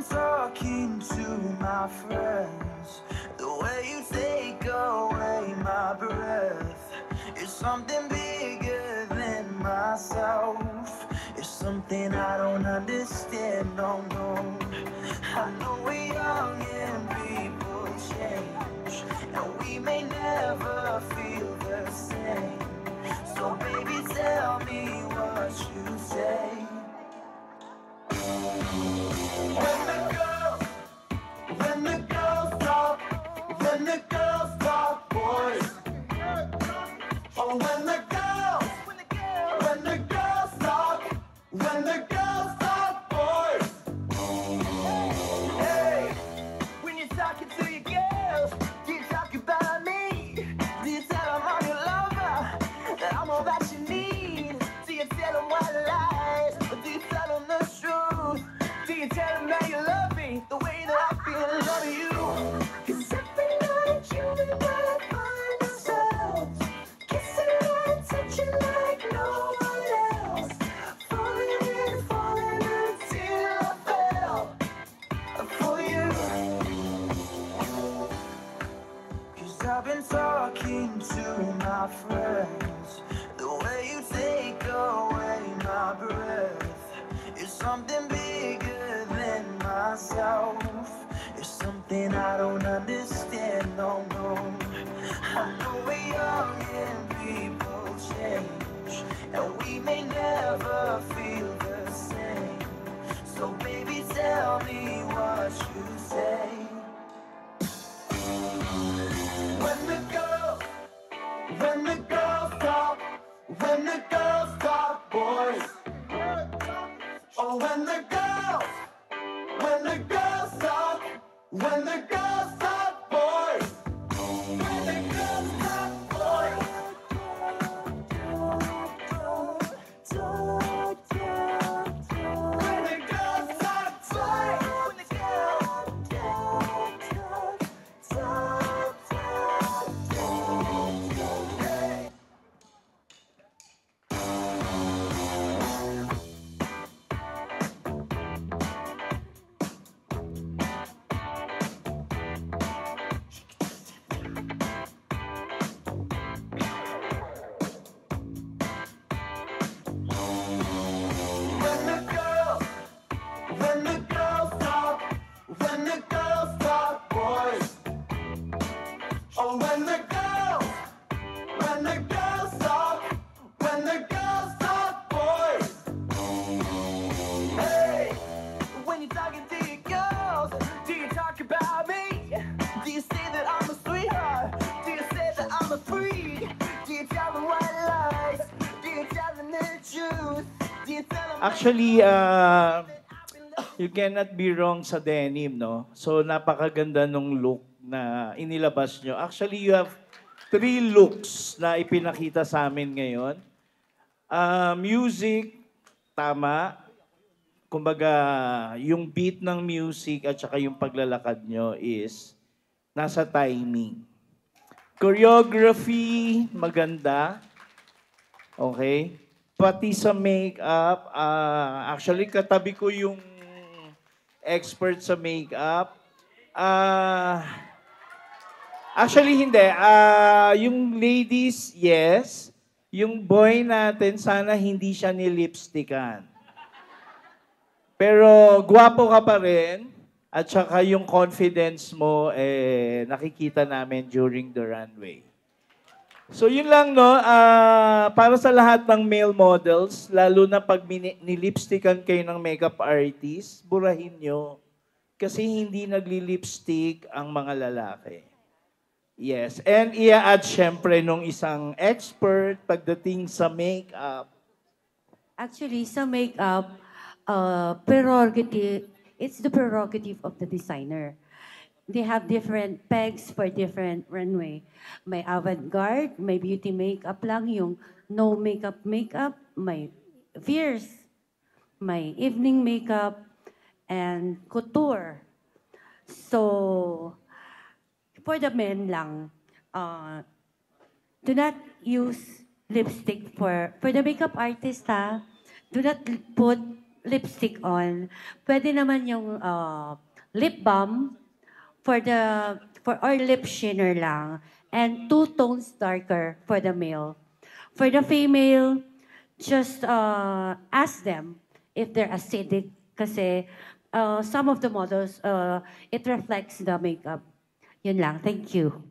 Cause talking to my friends. The way you take away my breath is something bigger than myself. It's something I don't understand, no, no. I know we're young and people change, and we may never feel the same. So, baby, tell me what you say. That you need? Do you tell them white lies? Or do you tell them the truth? Do you tell them that you love me the way that I feel loving you? Cause every night you and I find ourselves kissing touching like no one else. Falling and falling until I fell for you. Cause I've been talking to my friends. Something bigger than myself. It's something I don't understand, no, no. I know we're young and people change, and we may never feel the same. So, baby, tell me what you say. When the girls, when the girls talk, when the girls when the girls, when the girls talk, when the girls Actually, uh, you cannot be wrong sa denim, no? So, napakaganda nung look na inilabas nyo. Actually, you have three looks na ipinakita sa amin ngayon. Uh, music, tama. Kumbaga, yung beat ng music at saka yung paglalakad nyo is nasa timing. Choreography, maganda. Okay? Pati sa makeup, ah, actually katabi ko yung expert sa makeup. Ah, actually hindi. Ah, yung ladies, yes. Yung boy natin, sana hindi siya nilipstickan. Pero gwapo ka pa rin. At saka yung confidence mo, eh, nakikita namin during the runway. So yun lang no, Ah, para sa lahat ng male models, lalo na pag nilipstickan kayo ng makeup artist, burahin nyo. Kasi hindi nagli-lipstick ang mga lalaki. Yes, and i-add syempre nung isang expert pagdating sa makeup. Actually, sa makeup, uh, prerogative, it's the prerogative of the designer. They have different pegs for different runway. May avant-garde, may beauty makeup lang, yung no makeup makeup, may fierce, may evening makeup, and couture. So, for the men lang, uh, do not use lipstick for, for the makeup artist ha, do not put lipstick on. Pwede naman yung uh, lip balm for the, for or lip shiner lang. And two tones darker for the male. For the female, just uh, ask them if they're acidic kasi uh, some of the models, uh, it reflects the makeup. Yun lang. Thank you.